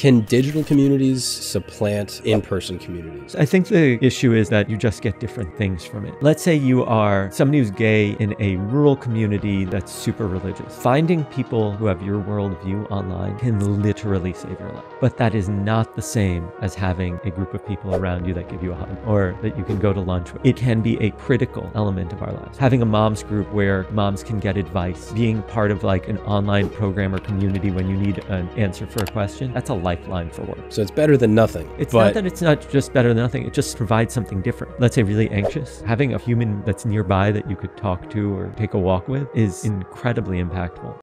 Can digital communities supplant in person communities? I think the issue is that you just get different things from it. Let's say you are somebody who's gay in a rural community that's super religious. Finding people who have your worldview online can literally save your life. But that is not the same as having a group of people around you that give you a hug or that you can go to lunch with. It can be a critical element of our lives. Having a mom's group where moms can get advice, being part of like an online program or community when you need an answer for a question, that's a lifeline for work. So it's better than nothing. It's but not that it's not just better than nothing, it just provides something different. Let's say really anxious. Having a human that's nearby that you could talk to or take a walk with is incredibly impactful.